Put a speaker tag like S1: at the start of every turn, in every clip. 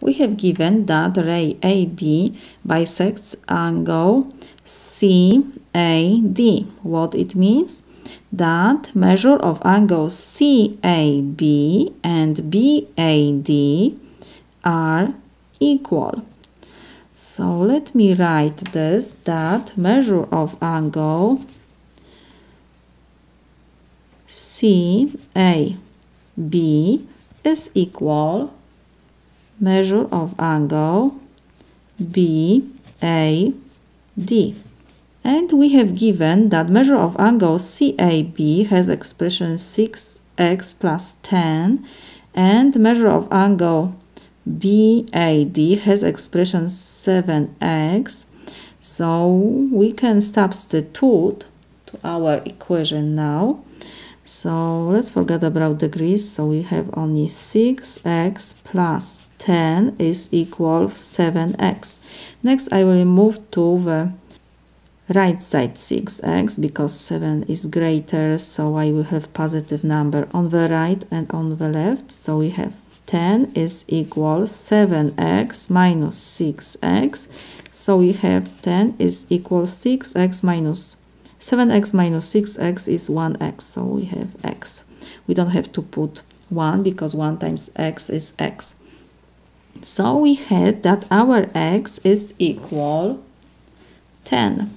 S1: We have given that ray AB bisects angle CAD. What it means? That measure of angles CAB and BAD are equal. So let me write this that measure of angle CAB is equal measure of angle BAD. And we have given that measure of angle CAB has expression 6x plus 10 and measure of angle BAD has expression 7x. So we can substitute to our equation now. So let's forget about degrees. So we have only 6x plus 10 is equal 7x. Next I will move to the right side 6x because 7 is greater so I will have positive number on the right and on the left. So we have 10 is equal 7x minus 6x. So we have 10 is equal 6x minus 7x minus 6x is 1x. So we have x. We don't have to put 1 because 1 times x is x. So we had that our x is equal 10.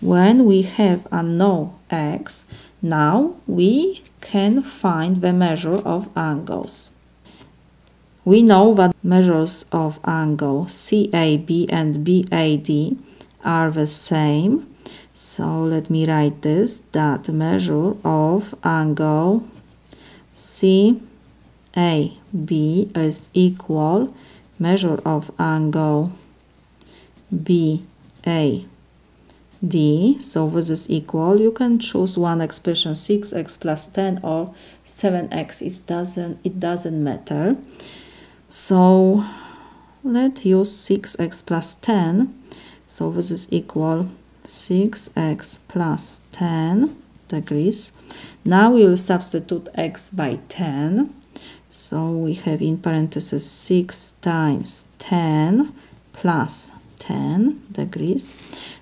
S1: When we have a no x, now we can find the measure of angles. We know that measures of angle CAB and BAD are the same. So let me write this, that measure of angle CAB is equal measure of angle BAD d. So this is equal. You can choose one expression 6x plus 10 or 7x it doesn't it doesn't matter. So let's use 6x plus 10 so this is equal 6x plus 10 degrees now we will substitute x by 10 so we have in parentheses 6 times 10 plus 10 degrees.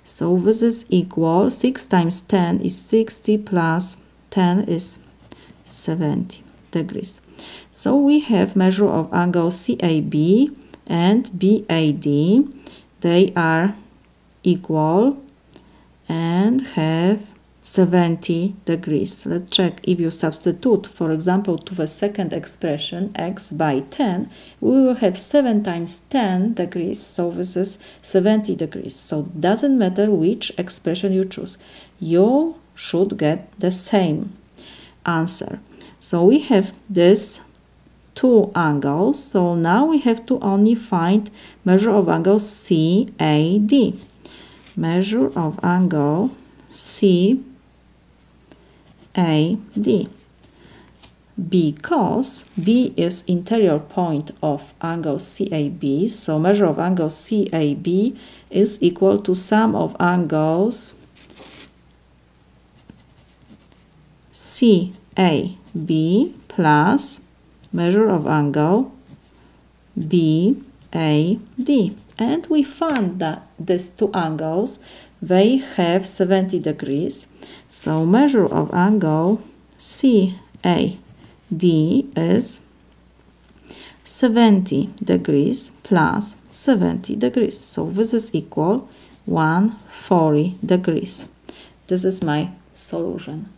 S1: So this is equal, 6 times 10 is 60 plus 10 is 70 degrees. So we have measure of angle CAB and BAD. They are equal and have 70 degrees. Let's check if you substitute, for example, to the second expression x by 10, we will have 7 times 10 degrees, so this is 70 degrees. So it doesn't matter which expression you choose, you should get the same answer. So we have this two angles, so now we have to only find measure of angle CAD. Measure of angle CAD because B is interior point of angle CAB, so measure of angle CAB is equal to sum of angles CAB plus measure of angle BAD. And we found that these two angles they have 70 degrees. So measure of angle CAD is 70 degrees plus 70 degrees. So this is equal 140 degrees. This is my solution.